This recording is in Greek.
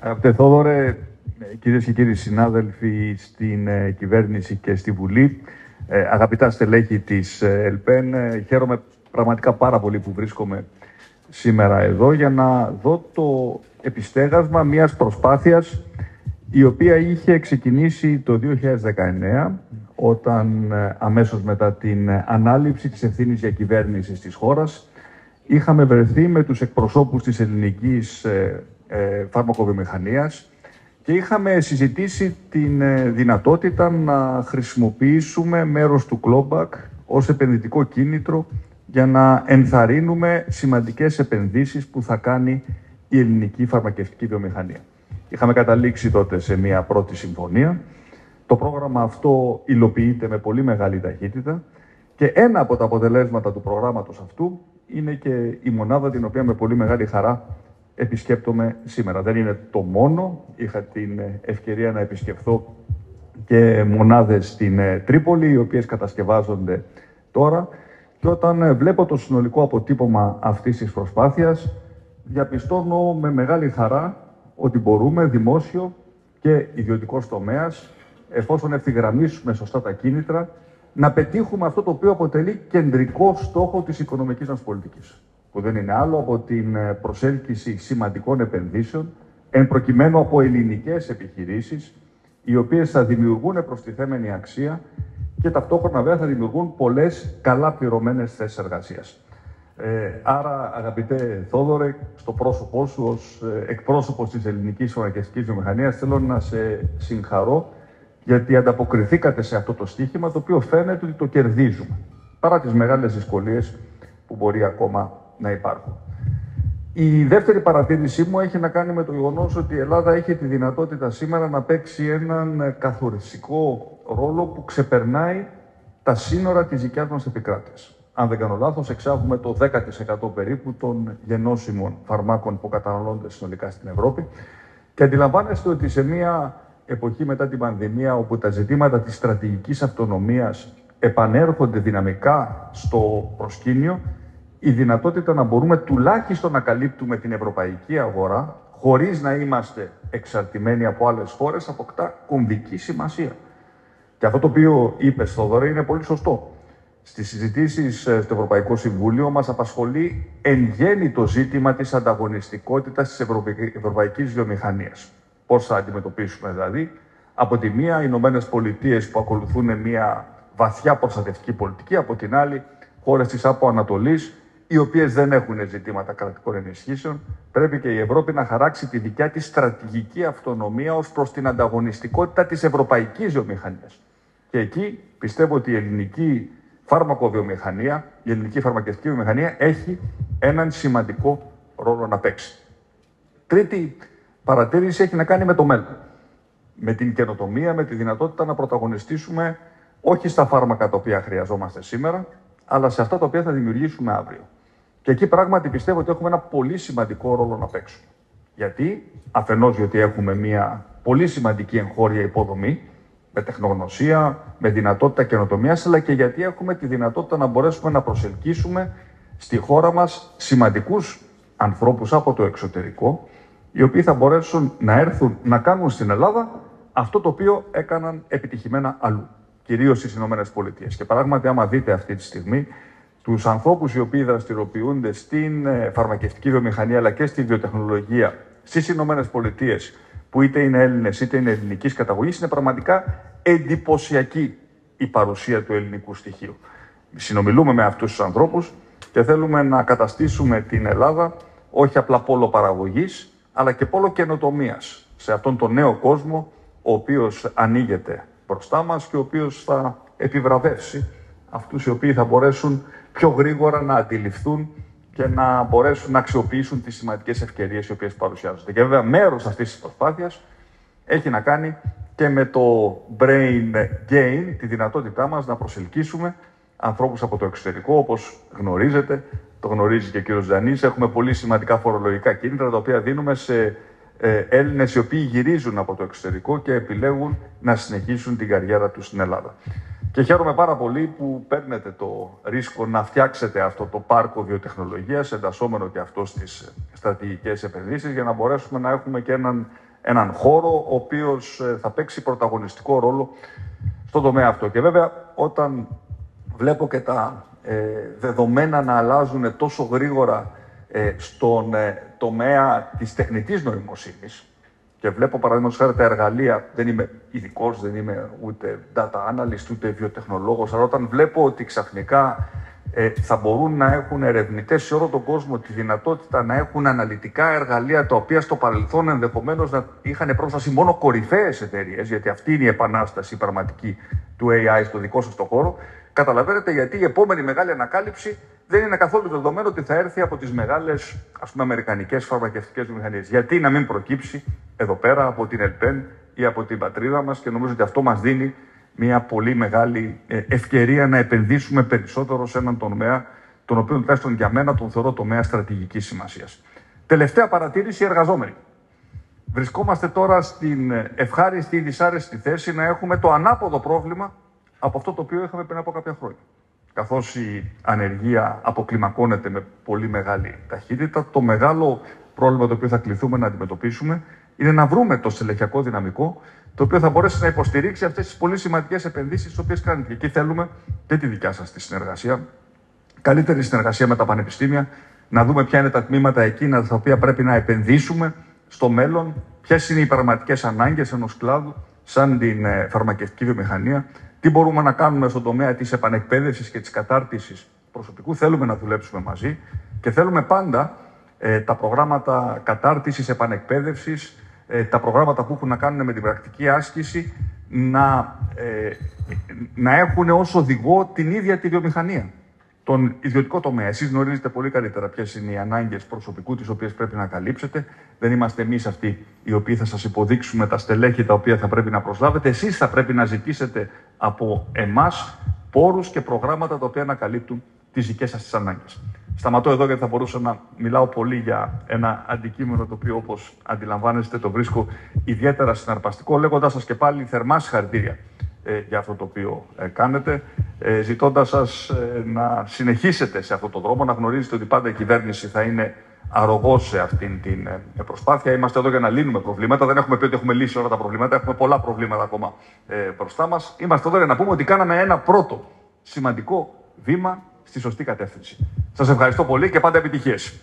Αγαπητέ Θόδωρε, κυρίες και κύριοι συνάδελφοι στην ε, κυβέρνηση και στη Βουλή, ε, αγαπητά στελέχη της ε, ΕΛΠΕΝ, χαίρομαι πραγματικά πάρα πολύ που βρίσκομαι σήμερα εδώ για να δω το επιστέγασμα μιας προσπάθειας η οποία είχε ξεκινήσει το 2019 όταν αμέσως μετά την ανάληψη της ευθύνης για κυβέρνηση της χώρας είχαμε βρεθεί με τους εκπροσώπους της ελληνικής ε, φαρμακοβιομηχανίας και είχαμε συζητήσει την ε, δυνατότητα να χρησιμοποιήσουμε μέρος του Κλόμπακ ως επενδυτικό κίνητρο για να ενθαρρύνουμε σημαντικές επενδύσεις που θα κάνει η ελληνική φαρμακευτική βιομηχανία. Είχαμε καταλήξει τότε σε μια πρώτη συμφωνία. Το πρόγραμμα αυτό υλοποιείται με πολύ μεγάλη ταχύτητα και ένα από τα αποτελέσματα του προγράμματος αυτού είναι και η μονάδα την οποία με πολύ μεγάλη χαρά επισκέπτομαι σήμερα. Δεν είναι το μόνο. Είχα την ευκαιρία να επισκεφθώ και μονάδες στην ε, Τρίπολη, οι οποίες κατασκευάζονται τώρα. Και όταν ε, βλέπω το συνολικό αποτύπωμα αυτής της προσπάθειας, διαπιστώνω με μεγάλη χαρά ότι μπορούμε δημόσιο και ιδιωτικός τομέας, εφόσον ευθυγραμμίσουμε σωστά τα κίνητρα, να πετύχουμε αυτό το οποίο αποτελεί κεντρικό στόχο της οικονομικής μας πολιτικής που δεν είναι άλλο από την ε, προσέλκυση σημαντικών επενδύσεων, εν προκειμένου από ελληνικές επιχειρήσεις, οι οποίες θα δημιουργούν προστιθέμενη αξία και ταυτόχρονα βέβαια θα δημιουργούν πολλές καλά πληρωμένες θέσεις εργασίας. Ε, άρα, αγαπητέ Θόδωρε, στο πρόσωπό σου ως ε, εκπρόσωπος της ελληνικής φωνακιστικής βιομηχανίας, θέλω να σε συγχαρώ γιατί ανταποκριθήκατε σε αυτό το στίχημα, το οποίο φαίνεται ότι το κερδίζουμε, παρά τις μεγάλες δυσκολίες που μπορεί ακόμα να υπάρχουν. Η δεύτερη παρατήρησή μου έχει να κάνει με το γεγονός ότι η Ελλάδα έχει τη δυνατότητα σήμερα να παίξει έναν καθοριστικό ρόλο που ξεπερνάει τα σύνορα της δικιάς μας επικράτειας. Αν δεν κάνω λάθος, εξάγουμε το 10% περίπου των γενώσιμων φαρμάκων που καταναλώνται συνολικά στην Ευρώπη. Και αντιλαμβάνεστε ότι σε μια εποχή μετά την πανδημία, όπου τα ζητήματα της στρατηγικής αυτονομίας επανέρχονται δυναμικά στο προσκήνιο, η δυνατότητα να μπορούμε τουλάχιστον να καλύπτουμε την ευρωπαϊκή αγορά χωρίς να είμαστε εξαρτημένοι από άλλες χώρες αποκτά κομβική σημασία. Και αυτό το οποίο είπες Θοδωρή είναι πολύ σωστό. Στις συζητήσεις ε, στο Ευρωπαϊκό Συμβούλιο μας απασχολεί εν γέννη το ζήτημα της ανταγωνιστικότητας της ευρωπαϊκής βιομηχανίας. Πώς θα αντιμετωπίσουμε δηλαδή από τη μία οι Ηνωμένες Πολιτείες που ακολουθούν μια βαθιά προστατευτική πολιτική, από την άλλη χώρες της Από Ανατολής οι οποίες δεν έχουν ζητήματα κρατικών ενισχύσεων, πρέπει και η Ευρώπη να χαράξει τη δικιά της στρατηγική αυτονομία ως προς την ανταγωνιστικότητα της ευρωπαϊκής βιομηχανίας. Και εκεί πιστεύω ότι η ελληνική φάρμακοβιομηχανία, η ελληνική φαρμακευτική βιομηχανία έχει έναν σημαντικό ρόλο να παίξει. Τρίτη παρατήρηση έχει να κάνει με το μέλλον. Με την καινοτομία, με τη δυνατότητα να πρωταγωνιστήσουμε όχι στα φάρμακα τα οποία χρειαζόμαστε σήμερα, αλλά σε αυτά τα οποία θα δημιουργήσουμε αύριο. Και εκεί πράγματι πιστεύω ότι έχουμε ένα πολύ σημαντικό ρόλο να παίξουμε. Γιατί, αφενός γιατί έχουμε μια πολύ σημαντική εγχώρια υποδομή, με τεχνογνωσία, με δυνατότητα καινοτομίας, αλλά και γιατί έχουμε τη δυνατότητα να μπορέσουμε να προσελκύσουμε στη χώρα μας σημαντικούς ανθρώπους από το εξωτερικό, οι οποίοι θα μπορέσουν να έρθουν να κάνουν στην Ελλάδα αυτό το οποίο έκαναν επιτυχημένα αλλού, κυρίως στις Ηνωμένες Πολιτείες. Και πράγματι, άμα δείτε αυτή τη στιγμή, τους ανθρώπους οι οποίοι δραστηριοποιούνται στην ε, φαρμακευτική βιομηχανία αλλά και στη βιοτεχνολογία στις Ηνωμένες Πολιτείες, που είτε είναι Έλληνες είτε είναι ελληνικής καταγωγής, είναι πραγματικά εντυπωσιακή η παρουσία του ελληνικού στοιχείου. Συνομιλούμε με αυτούς τους ανθρώπους και θέλουμε να καταστήσουμε την Ελλάδα όχι απλά πόλο παραγωγής, αλλά και πόλο καινοτομίας σε αυτόν τον νέο κόσμο, ο οποίος ανοίγεται μπροστά μας και ο οποίος θα επιβραβεύσει αυτούς οι οποίοι θα μπορέσουν πιο γρήγορα να αντιληφθούν και να μπορέσουν να αξιοποιήσουν τις σημαντικές ευκαιρίες οι οποίες παρουσιάζονται. Και βέβαια μέρος αυτής της προσπάθειας έχει να κάνει και με το brain gain, τη δυνατότητά μας να προσελκύσουμε ανθρώπους από το εξωτερικό, όπως γνωρίζετε, το γνωρίζει και ο κύριος Ζανής, έχουμε πολύ σημαντικά φορολογικά κίνητρα, τα οποία δίνουμε σε ε, Έλληνες οι οποίοι γυρίζουν από το εξωτερικό και επιλέγουν να συνεχίσουν την καριέρα τους στην Ελλάδα. Και χαίρομαι πάρα πολύ που παίρνετε το ρίσκο να φτιάξετε αυτό το πάρκο βιοτεχνολογίας, εντασσόμενο και αυτό στις στρατηγικές επενδύσεις, για να μπορέσουμε να έχουμε και έναν έναν χώρο ο οποίος ε, θα παίξει πρωταγωνιστικό ρόλο στον τομέα αυτό. Και βέβαια όταν βλέπω και τα ε, δεδομένα να αλλάζουν τόσο γρήγορα ε, στον ε, τομέα της τεχνητής νοημοσύνης και βλέπω παραδείγματος χάρη τα εργαλεία, δεν είμαι ειδικός, δεν είμαι ούτε data analyst, ούτε βιοτεχνολόγος, αλλά όταν βλέπω ότι ξαφνικά ε, θα μπορούν να έχουν ερευνητές σε όλο τον κόσμο τη δυνατότητα να έχουν αναλυτικά εργαλεία τα οποία στο παρελθόν ενδεχομένως να είχαν πρόσβαση μόνο κορυφαίες εταιρείες, γιατί αυτή είναι η επανάσταση πραγματική του AI στο δικό σας το χώρο. Καταλαβαίνετε γιατί η επόμενη μεγάλη ανακάλυψη δεν είναι καθόλου δεδομένο ότι θα έρθει από τις μεγάλες αμερικανικές φαρμακευτικές βιομηχανίες. Γιατί να μην προκύψει εδώ πέρα από την ΕΛΠΕΝ ή από την πατρίδα μας και νομίζω ότι αυτό μας δίνει μια πολύ μεγάλη ε, ευκαιρία να επενδύσουμε περισσότερο σε έναν τομέα, τον οποίο τουλάχιστον για μένα τον θεωρώ τομέα στρατηγικής σημασίας. Τελευταία παρατήρηση, οι εργαζόμενοι. Βρισκόμαστε τώρα στην ευχάριστη ή δυσάρεστη θέση να έχουμε το ανάποδο πρόβλημα από αυτό το οποίο είχαμε πριν από κάποια χρόνια. Καθώς η ανεργία αποκλιμακώνεται με πολύ μεγάλη ταχύτητα, το μεγάλο πρόβλημα το οποίο θα κληθούμε να αντιμετωπίσουμε είναι να βρούμε το στελεχειακό δυναμικό το οποίο θα μπορέσει να υποστηρίξει αυτές τις πολύ σημαντικές επενδύσεις τις οποίες κάνετε. Και εκεί θέλουμε και τη δικιά σας τη συνεργασία, καλύτερη συνεργασία με τα πανεπιστήμια, να δούμε ποια είναι τα τμήματα εκείνα τα οποία πρέπει να επενδύσουμε στο μέλλον, ποιες είναι οι πραγματικές ανάγκες ενός κλάδου, σαν την ε, φαρμακευτική βιομηχανία, τι μπορούμε να κάνουμε στον τομέα της επανεκπαίδευσης και της κατάρτισης προσωπικού; Θέλουμε να δουλέψουμε μαζί και θέλουμε πάντα ε, τα προγράμματα κατάρτισης, επανεκπαίδευσης, ε, τα προγράμματα που έχουν να κάνουν με την πρακτική άσκηση να, ε, να έχουν ως οδηγό την ίδια τη βιομηχανία, τον ιδιωτικό τομέα. Εσείς γνωρίζετε πολύ καλύτερα ποιες είναι οι ανάγκες προσωπικού τις οποίες πρέπει να καλύψετε. Δεν είμαστε εμείς αυτοί οι οποίοι θα σας υποδείξουμε τα στελέχη τα οποία θα πρέπει να προσλάβετε. Εσείς θα πρέπει να ζητήσετε από εμάς πόρους και προγράμματα τα οποία να καλύπτουν τις δικές σας τις ανάγκες. Σταματώ εδώ γιατί θα μπορούσα να μιλάω πολύ για ένα αντικείμενο το οποίο όπως αντιλαμβάνεστε το βρίσκω ιδιαίτερα συναρπαστικό λέγοντας σας και πάλι θερμά συγχαρητήρια ε, για αυτό το οποίο ε, κάνετε ε, ζητώντας σας ε, να συνεχίσετε σε αυτό το δρόμο να γνωρίζετε ότι πάντα η κυβέρνηση θα είναι αρρωγό σε αυτήν την ε, προσπάθεια. Είμαστε εδώ για να λύνουμε προβλήματα. Δεν έχουμε πει ότι έχουμε λύσει όλα τα προβλήματα. Έχουμε πολλά προβλήματα ακόμα ε, μπροστά μας. Είμαστε εδώ για να πούμε ότι κάναμε ένα πρώτο σημαντικό βήμα στη σωστή κατεύθυνση. Σας ευχαριστώ πολύ και πάντα επιτυχίες.